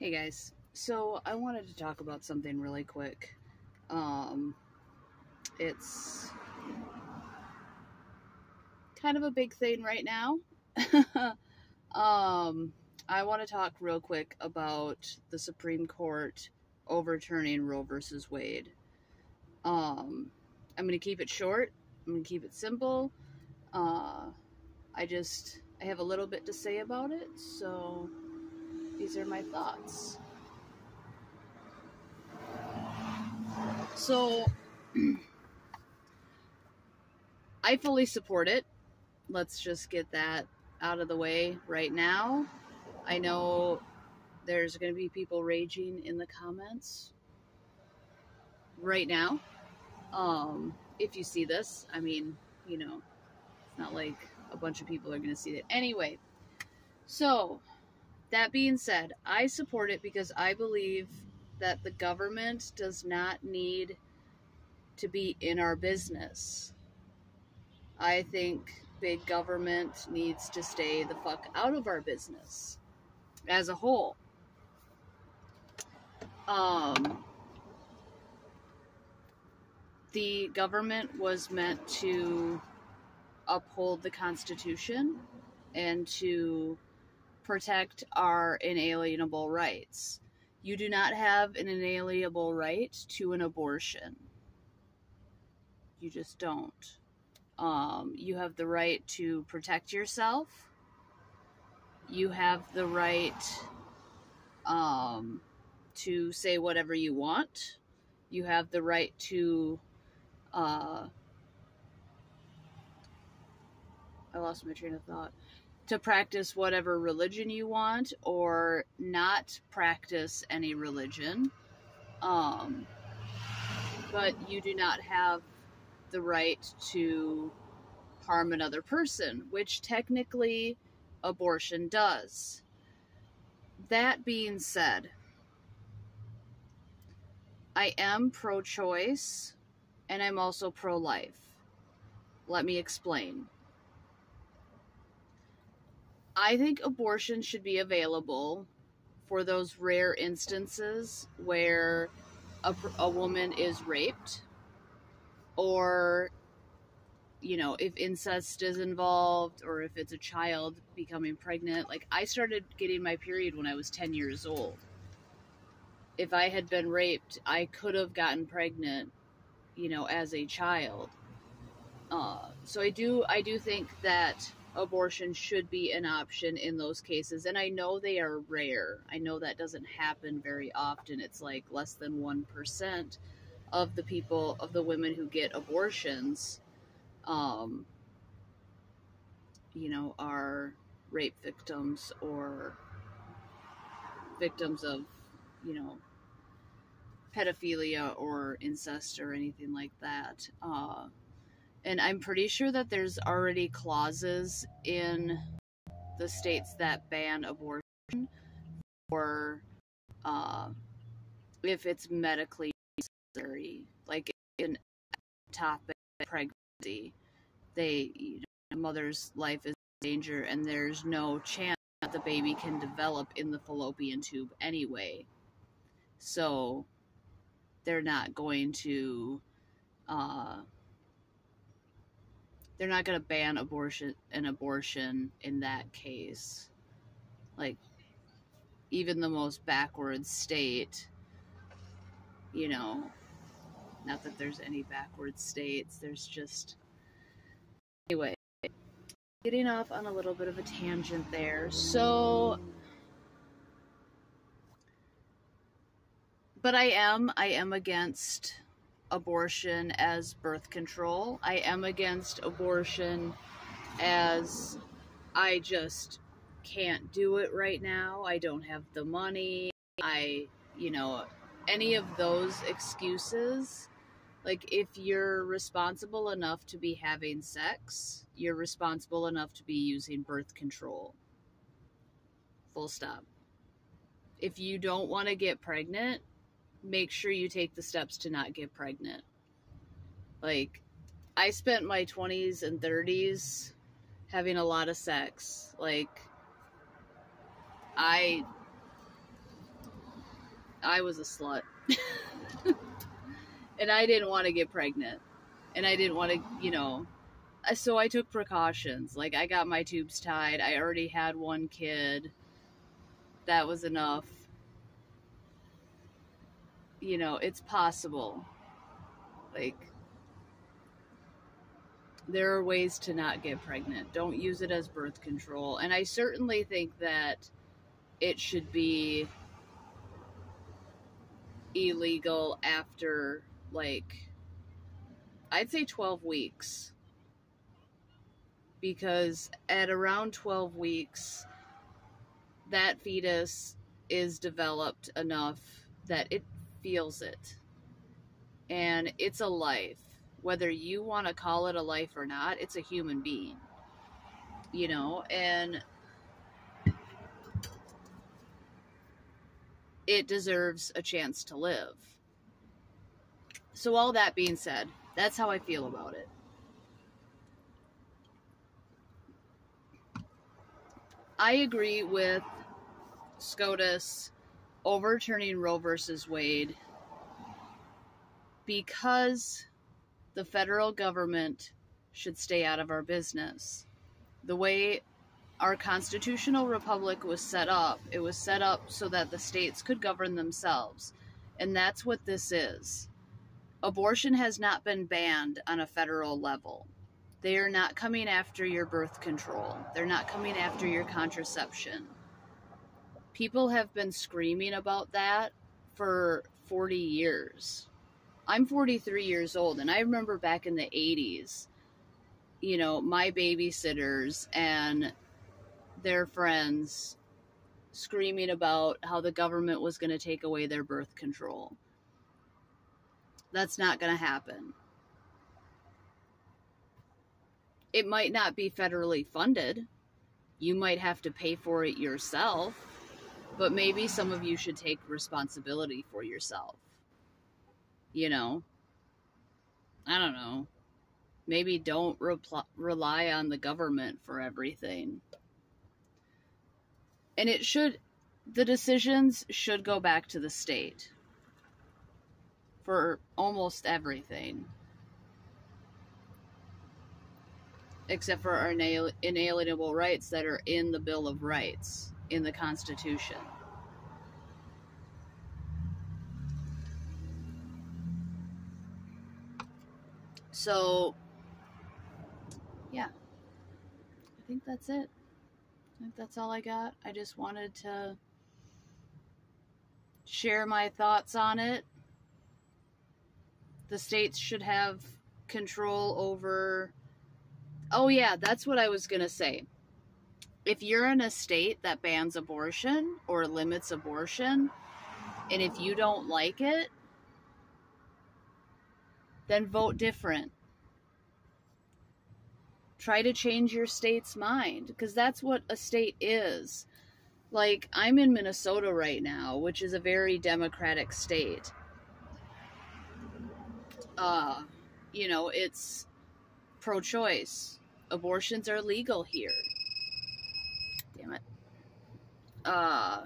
Hey guys, so I wanted to talk about something really quick. Um, it's kind of a big thing right now. um, I want to talk real quick about the Supreme Court overturning Roe versus Wade. Um, I'm going to keep it short. I'm going to keep it simple. Uh, I just I have a little bit to say about it, so these are my thoughts. So, I fully support it. Let's just get that out of the way right now. I know there's going to be people raging in the comments right now. Um, if you see this, I mean, you know, it's not like a bunch of people are going to see it. Anyway, so that being said, I support it because I believe that the government does not need to be in our business. I think big government needs to stay the fuck out of our business as a whole. Um, the government was meant to uphold the Constitution and to protect our inalienable rights. You do not have an inalienable right to an abortion. You just don't. Um, you have the right to protect yourself. You have the right um, to say whatever you want. You have the right to. Uh, I lost my train of thought to practice whatever religion you want or not practice any religion. Um, but you do not have the right to harm another person, which technically abortion does. That being said, I am pro choice and I'm also pro life. Let me explain. I think abortion should be available for those rare instances where a, a woman is raped or you know if incest is involved or if it's a child becoming pregnant. Like i started getting my period when i was 10 years old. If i had been raped i could have gotten pregnant you know as a child. Uh, so i do i do think that abortion should be an option in those cases. And I know they are rare. I know that doesn't happen very often. It's like less than 1% of the people, of the women who get abortions, um, you know, are rape victims or victims of, you know, pedophilia or incest or anything like that. Uh, and I'm pretty sure that there's already clauses in the states that ban abortion for uh, if it's medically necessary, like in topic pregnancy, they you know, mother's life is in danger, and there's no chance that the baby can develop in the fallopian tube anyway. So they're not going to. Uh, they're not going to ban abortion an abortion in that case. Like even the most backward state, you know, not that there's any backward states, there's just anyway, getting off on a little bit of a tangent there. So but I am I am against abortion as birth control. I am against abortion as I just can't do it right now. I don't have the money. I, you know, any of those excuses. Like, if you're responsible enough to be having sex, you're responsible enough to be using birth control. Full stop. If you don't want to get pregnant, make sure you take the steps to not get pregnant. Like, I spent my 20s and 30s having a lot of sex. Like, I I was a slut. and I didn't want to get pregnant. And I didn't want to, you know, uh, so I took precautions. Like I got my tubes tied. I already had one kid. That was enough. You know, it's possible. Like there are ways to not get pregnant. Don't use it as birth control. And I certainly think that it should be illegal after like I'd say 12 weeks. Because at around 12 weeks that fetus is developed enough that it feels it. And it's a life. Whether you want to call it a life or not, it's a human being. You know, and it deserves a chance to live. So, all that being said, that's how I feel about it. I agree with SCOTUS overturning Roe versus Wade because the federal government should stay out of our business. The way our constitutional republic was set up, it was set up so that the states could govern themselves. And that's what this is. Abortion has not been banned on a federal level. They are not coming after your birth control. They're not coming after your contraception. People have been screaming about that for 40 years. I'm 43 years old, and I remember back in the 80s, you know, my babysitters and their friends screaming about how the government was going to take away their birth control. That's not going to happen. It might not be federally funded. You might have to pay for it yourself, but maybe some of you should take responsibility for yourself. You know, I don't know. Maybe don't rely on the government for everything and it should the decisions should go back to the state for almost everything except for our inalienable rights that are in the bill of rights in the constitution so yeah i think that's it I think that's all I got. I just wanted to share my thoughts on it. The states should have control over. Oh, yeah, that's what I was going to say. If you're in a state that bans abortion or limits abortion, and if you don't like it, then vote different try to change your state's mind because that's what a state is. Like, I'm in Minnesota right now, which is a very democratic state. Uh, you know, it's pro choice. Abortions are legal here. Damn it. Uh,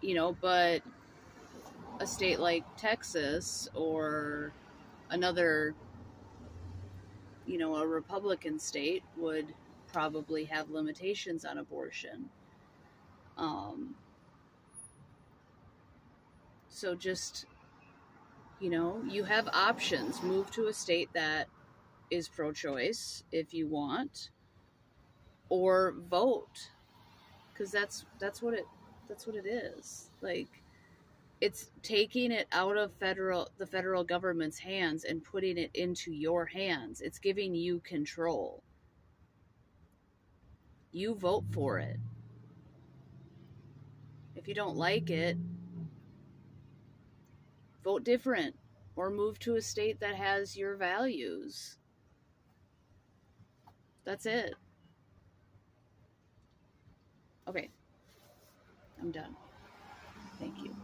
you know, but a state like Texas or another, you know, a Republican state would probably have limitations on abortion. Um, so just, you know, you have options. Move to a state that is pro choice if you want, or vote. Because that's that's what it that's what it is. Like it's taking it out of federal the federal government's hands and putting it into your hands it's giving you control you vote for it if you don't like it vote different or move to a state that has your values that's it. Okay. I'm done. Thank you